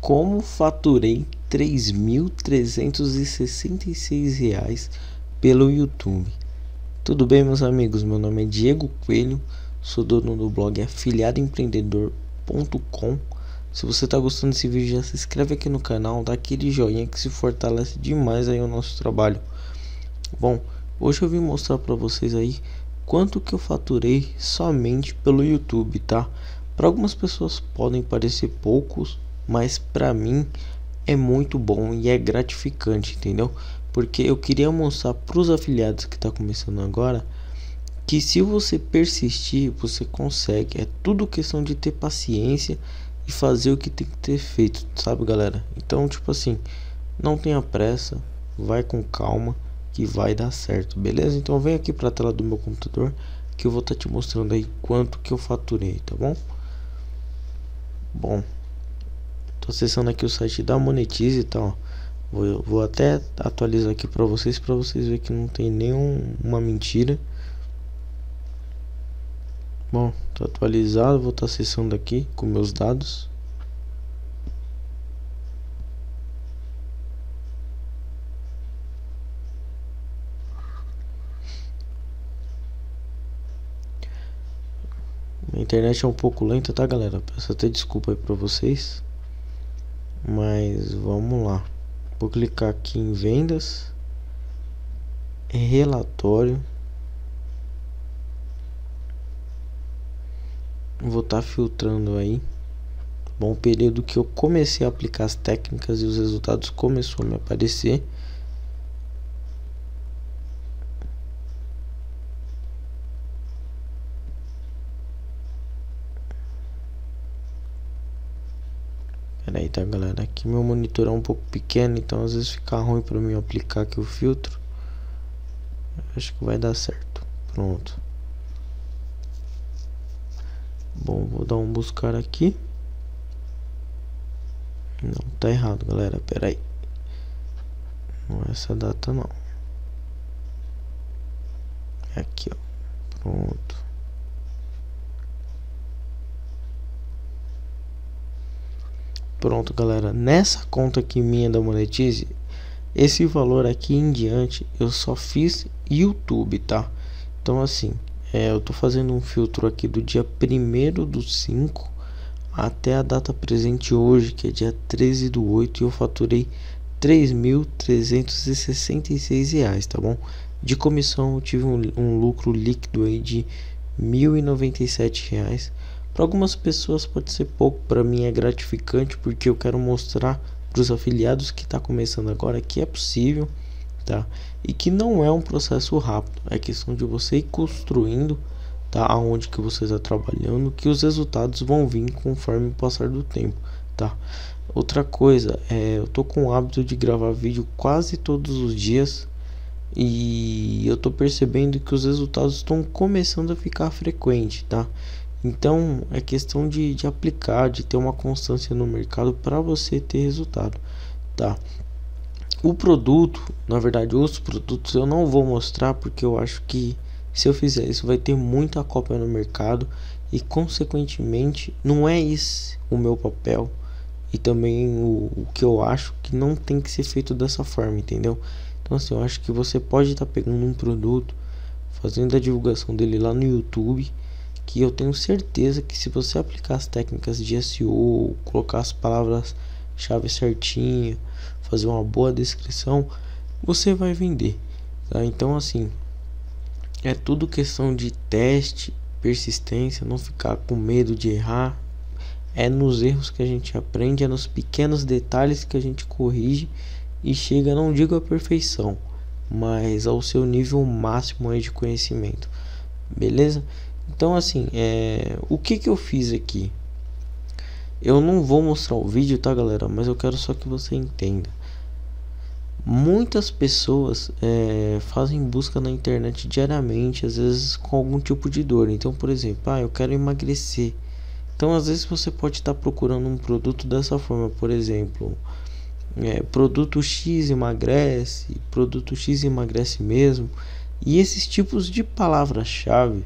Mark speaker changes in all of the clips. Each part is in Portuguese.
Speaker 1: como faturei R$ 3.366 pelo YouTube. Tudo bem, meus amigos? Meu nome é Diego Coelho, sou dono do blog afiliadoempreendedor.com. Se você está gostando desse vídeo, já se inscreve aqui no canal, dá aquele joinha que se fortalece demais aí o nosso trabalho. Bom, hoje eu vim mostrar para vocês aí quanto que eu faturei somente pelo YouTube, tá? Para algumas pessoas podem parecer poucos mas para mim é muito bom e é gratificante, entendeu? Porque eu queria mostrar para os afiliados que está começando agora que se você persistir, você consegue. É tudo questão de ter paciência e fazer o que tem que ter feito, sabe, galera? Então, tipo assim, não tenha pressa, vai com calma que vai dar certo, beleza? Então, vem aqui para a tela do meu computador que eu vou estar tá te mostrando aí quanto que eu faturei, tá bom? Bom, Tô acessando aqui o site da Monetize e tal. Vou, vou até atualizar aqui para vocês, para vocês verem que não tem nenhuma mentira. Bom, tá atualizado, vou estar tá acessando aqui com meus dados. A internet é um pouco lenta, tá galera? Peço até desculpa aí pra vocês. Mas vamos lá. Vou clicar aqui em vendas, relatório. Vou estar tá filtrando aí. Bom, período que eu comecei a aplicar as técnicas e os resultados começou a me aparecer. Pera aí, tá galera? Aqui meu monitor é um pouco pequeno, então às vezes fica ruim para mim aplicar aqui o filtro. Acho que vai dar certo. Pronto. Bom, vou dar um buscar aqui. Não, tá errado, galera. Pera aí. Não é essa data, não. É aqui, ó. Pronto. Pronto, galera. Nessa conta aqui minha da Monetize, esse valor aqui em diante eu só fiz YouTube, tá? Então assim, é, eu tô fazendo um filtro aqui do dia 1 do 5 até a data presente hoje, que é dia 13 do 8, e eu faturei 3.366 reais, tá bom? De comissão eu tive um, um lucro líquido aí de 1.097 reais para algumas pessoas pode ser pouco, para mim é gratificante porque eu quero mostrar para os afiliados que está começando agora que é possível, tá? E que não é um processo rápido, é questão de você ir construindo, tá? Aonde que você está trabalhando, que os resultados vão vir conforme o passar do tempo, tá? Outra coisa, é, eu tô com o hábito de gravar vídeo quase todos os dias e eu tô percebendo que os resultados estão começando a ficar frequente, tá? Então é questão de, de aplicar, de ter uma constância no mercado para você ter resultado, tá? O produto, na verdade, os produtos eu não vou mostrar porque eu acho que se eu fizer isso vai ter muita cópia no mercado e consequentemente não é esse o meu papel e também o, o que eu acho que não tem que ser feito dessa forma, entendeu? Então assim, eu acho que você pode estar tá pegando um produto, fazendo a divulgação dele lá no YouTube que eu tenho certeza que se você aplicar as técnicas de SEO, colocar as palavras-chave certinho, fazer uma boa descrição, você vai vender. Tá? Então assim, é tudo questão de teste, persistência, não ficar com medo de errar. É nos erros que a gente aprende, é nos pequenos detalhes que a gente corrige e chega, não digo a perfeição, mas ao seu nível máximo de conhecimento. Beleza? Então assim, é, o que que eu fiz aqui? Eu não vou mostrar o vídeo, tá galera? Mas eu quero só que você entenda. Muitas pessoas é, fazem busca na internet diariamente, às vezes com algum tipo de dor. Então, por exemplo, ah, eu quero emagrecer. Então, às vezes você pode estar procurando um produto dessa forma, por exemplo, é, produto X emagrece, produto X emagrece mesmo. E esses tipos de palavras-chave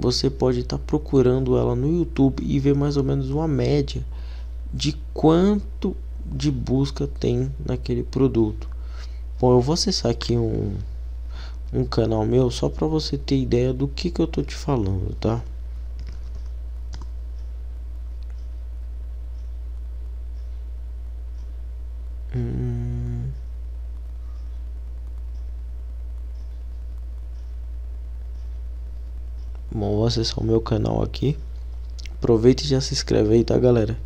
Speaker 1: você pode estar tá procurando ela no YouTube e ver mais ou menos uma média de quanto de busca tem naquele produto. Bom, eu vou acessar aqui um, um canal meu só para você ter ideia do que, que eu tô te falando, tá? Acessar o meu canal aqui. Aproveita e já se inscreve aí, tá, galera?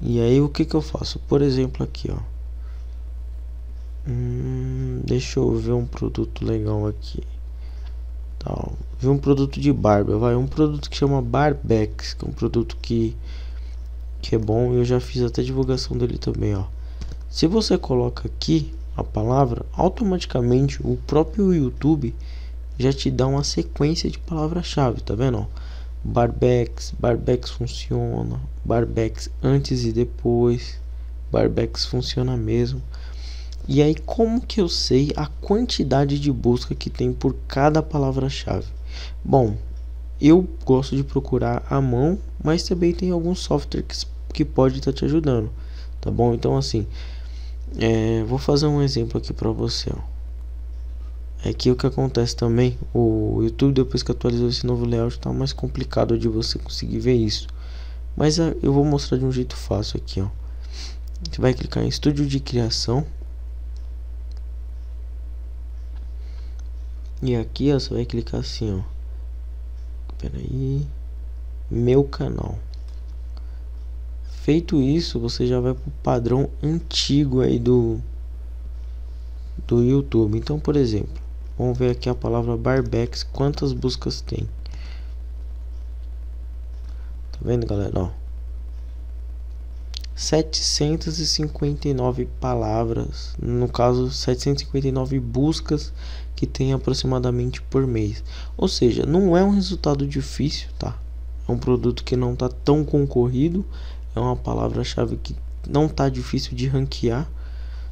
Speaker 1: E aí, o que que eu faço? Por exemplo, aqui, ó. Hum, deixa eu ver um produto legal aqui. Tá, vi um produto de barba, vai, um produto que chama Barbex, que é um produto que que é bom eu já fiz até divulgação dele também, ó. Se você coloca aqui a palavra, automaticamente o próprio YouTube já te dá uma sequência de palavra-chave, tá vendo? Barbex, Barbex funciona, Barbex antes e depois, Barbex funciona mesmo. E aí como que eu sei a quantidade de busca que tem por cada palavra-chave? Bom, eu gosto de procurar à mão, mas também tem alguns softwares que, que pode estar tá te ajudando, tá bom? Então assim, é, vou fazer um exemplo aqui para você, ó. É que o que acontece também, o YouTube depois que atualizou esse novo layout tá mais complicado de você conseguir ver isso. Mas é, eu vou mostrar de um jeito fácil aqui, ó. Você vai clicar em estúdio de criação. E aqui, ó, você vai clicar assim, ó. Pera aí. Meu canal. Feito isso, você já vai pro padrão antigo aí do do YouTube. Então, por exemplo, Vamos ver aqui a palavra barbex, quantas buscas tem. Tá vendo, galera? Ó. 759 palavras, no caso 759 buscas que tem aproximadamente por mês. Ou seja, não é um resultado difícil, tá? É um produto que não tá tão concorrido, é uma palavra-chave que não tá difícil de ranquear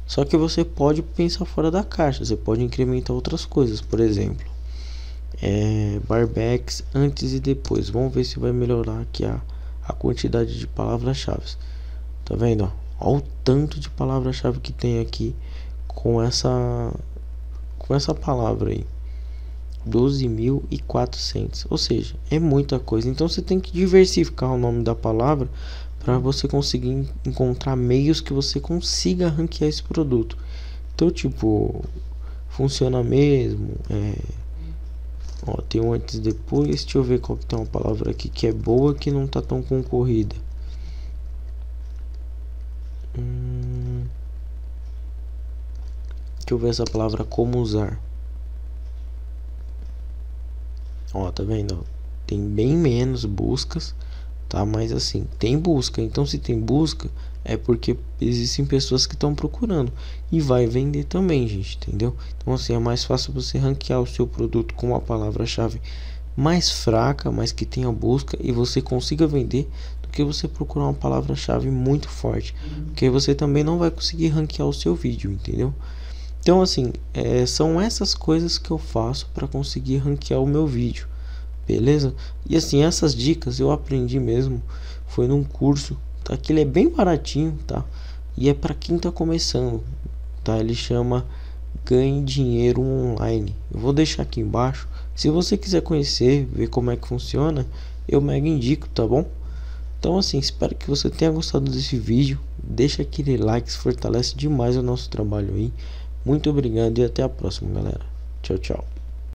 Speaker 1: só que você pode pensar fora da caixa, você pode incrementar outras coisas, por exemplo, é, antes e depois. Vamos ver se vai melhorar aqui a, a quantidade de palavras-chave. Tá vendo? Olha o tanto de palavra-chave que tem aqui com essa com essa palavra aí. 12.400, ou seja, é muita coisa. Então você tem que diversificar o nome da palavra para você conseguir encontrar meios que você consiga ranquear esse produto. Então, tipo, funciona mesmo. É... Ó, tem um antes e depois. Deixa eu ver qual que tem uma palavra aqui que é boa que não tá tão concorrida. Hum... Deixa eu ver essa palavra como usar. Ó, tá vendo? Tem bem menos buscas tá? Mas assim, tem busca. Então, se tem busca, é porque existem pessoas que estão procurando e vai vender também, gente, entendeu? Então, assim, é mais fácil você ranquear o seu produto com uma palavra-chave mais fraca, mas que tenha busca e você consiga vender do que você procurar uma palavra-chave muito forte, porque você também não vai conseguir ranquear o seu vídeo, entendeu? Então, assim, é, são essas coisas que eu faço para conseguir ranquear o meu vídeo beleza? E assim, essas dicas eu aprendi mesmo, foi num curso, tá? Que ele é bem baratinho, tá? E é para quem tá começando, tá? Ele chama Ganhe Dinheiro Online. Eu vou deixar aqui embaixo. Se você quiser conhecer, ver como é que funciona, eu mega indico, tá bom? Então assim, espero que você tenha gostado desse vídeo. Deixa aquele like, fortalece demais o nosso trabalho aí. Muito obrigado e até a próxima, galera. Tchau, tchau.